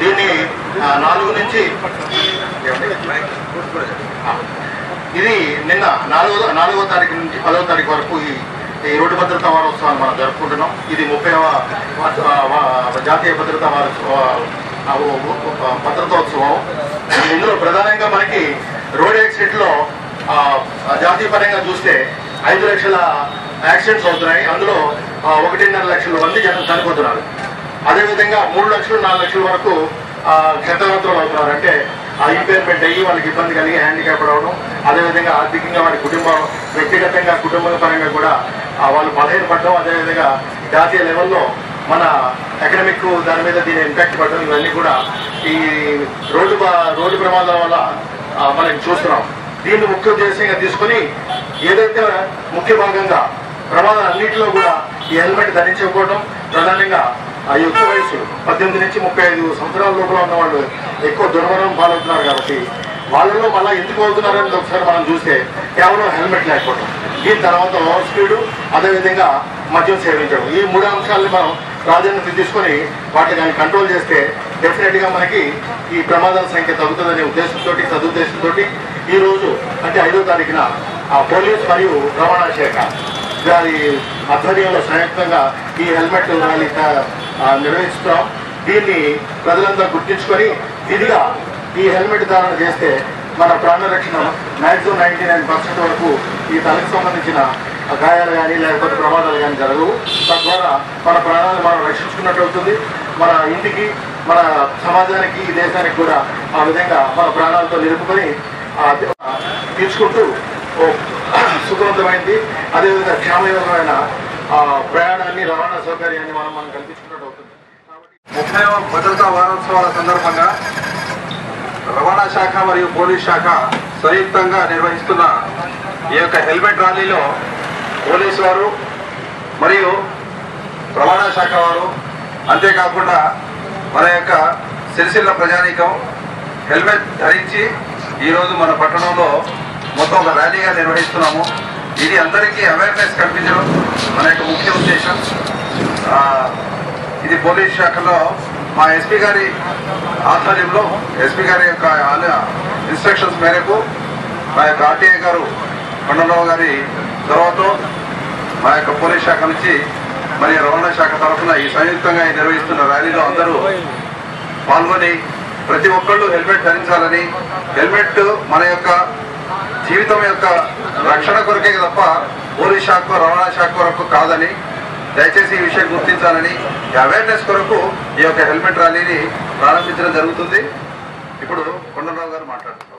దీన్ని నాలుగు నుంచి ఇది నిన్న నాలుగో నాలుగో తారీఖు నుంచి పదవ తారీఖు వరకు ఈ ఈ రోడ్డు భద్రతా వారోత్సవాన్ని మనం జరుపుకుంటున్నాం. ఇది ముప్పైవ జాతీయ భద్రతా వారోత్సవ భద్రతోత్సవం. ఇందులో ప్రధానంగా మనకి రోడ్ యాక్సిడెంట్లో జాతీయ పరంగా చూస్తే ఐదు లక్షల యాక్సిడెంట్స్ అవుతున్నాయి. అందులో ఒకటిన్నర లక్షల మంది జనం చనిపోతున్నారు. అదేవిధంగా మూడు లక్షలు నాలుగు లక్షల వరకు క్షతవంతులు అవుతున్నారు. అంటే ఆ ఇంపైర్మెంట్ అయ్యి వాళ్ళకి ఇబ్బంది కలిగి హ్యాండిక్యాప్ అవడం అదేవిధంగా ఆర్థికంగా వారి కుటుంబం వ్యక్తిగతంగా కుటుంబ పరంగా కూడా ఆ, వాళ్ళు బలహీనపడడం అదేవిధంగా జాతీయ లెవెల్లో మన ఎకనమిక్ దాని మీద దీని ఇంపాక్ట్ పడడం ఇవన్నీ కూడా ఈ రోడ్డు రోడ్డు ప్రమాదాల వల్ల మనం చూస్తున్నాం. దీన్ని ముఖ్య ఉద్దేశంగా తీసుకొని ఏదైతే ముఖ్య భాగంగా ప్రమాదాలన్నింటిలో కూడా ఈ హెల్మెట్ ధరించకపోవడం ప్రధానంగా ఆ యుక్త వయసు పద్దెనిమిది నుంచి ముప్పై ఐదు సంవత్సరాల లోపల ఉన్న వాళ్ళు ఎక్కువ దుర్మరణం పాలవుతున్నారు కాబట్టి వాళ్ళలో మళ్ళీ ఎందుకు అవుతున్నారు అనేది ఒకసారి మనం చూస్తే కేవలం హెల్మెట్ లేకపోవడం దీని తర్వాత ఓవర్ స్పీడ్ అదేవిధంగా మద్యం సేవించడం. ఈ మూడు అంశాలని మనం ప్రాధాన్యత తీసుకొని వాటిని దాన్ని కంట్రోల్ చేస్తే డెఫినెట్గా మనకి ఈ ప్రమాదాల సంఖ్య తగ్గుతుందనే ఉద్దేశంతో సదుద్దేశంతో ఈ రోజు అంటే ఐదో తారీఖున ఆ పోలీస్ మరియు రవాణా శాఖ గారి ఆధ్వర్యంలో సంయుక్తంగా ఈ హెల్మెట్ ర్యాలీ నిర్వహిస్తున్నాం దీన్ని ప్రజలంతా గుర్తించుకొని విధిగా ఈ హెల్మెట్ ధారణ చేస్తే మన ప్రాణరక్షణ మ్యాక్సిమం నైన్టీ నైన్ పర్సెంట్ వరకు ఈ తలకు సంబంధించిన గాయాలు కానీ లేకపోతే ప్రమాదాలు కానీ జరగవు. తద్వారా మన ప్రాణాలను మనం రక్షించుకున్నట్టు అవుతుంది. మన ఇంటికి మన సమాజానికి ఈ దేశానికి కూడా ఆ విధంగా మన ప్రాణాలతో నిలుపుకొని తీర్చుకుంటూ ఓ సుఖవంతమైంది. అదేవిధంగా క్షేమయుతమైన ప్రయాణాన్ని రవాణా సౌకర్యాన్ని మనం మనం కల్పించుకున్నట్టు అవుతుంది. ముప్పై భద్రతా వారోత్సవాల సందర్భంగా రవాణా శాఖ మరియు పోలీస్ శాఖ సంయుక్తంగా నిర్వహిస్తున్న ఈ యొక్క హెల్మెట్ ర్యాలీలో పోలీసు వారు మరియు రవాణా శాఖ వారు అంతేకాకుండా మన యొక్క సిరిసిల్ల ప్రజానీకం హెల్మెట్ ధరించి ఈరోజు మన పట్టణంలో మొత్తం ఒక ర్యాలీగా నిర్వహిస్తున్నాము. ఇది అందరికీ అవేర్నెస్ కల్పించడం మన యొక్క ముఖ్య ఉద్దేశం. ఇది పోలీస్ శాఖలో మా ఎస్పీ గారి ఆధ్వర్యంలో ఎస్పీ గారి యొక్క ఇన్స్ట్రక్షన్స్ మేరకు మా యొక్క ఆర్టీఏ గారు కొండరావు గారి చొరవతో మా యొక్క పోలీస్ శాఖ నుంచి మరి రవాణా శాఖ తరఫున ఈ సంయుక్తంగా నిర్వహిస్తున్న ర్యాలీలో అందరూ పాల్గొని ప్రతి ఒక్కళ్ళు హెల్మెట్ ధరించాలని హెల్మెట్ మన యొక్క జీవితం యొక్క రక్షణ కొరకే తప్ప పోలీస్ శాఖ రవాణా శాఖ కొరకు కాదని దయచేసి ఈ విషయం గుర్తించాలని ఈ అవేర్నెస్ కొరకు ఈ యొక్క హెల్మెట్ ర్యాలీని ప్రారంభించడం జరుగుతుంది. ఇప్పుడు కొండరావు గారు మాట్లాడుతున్నారు.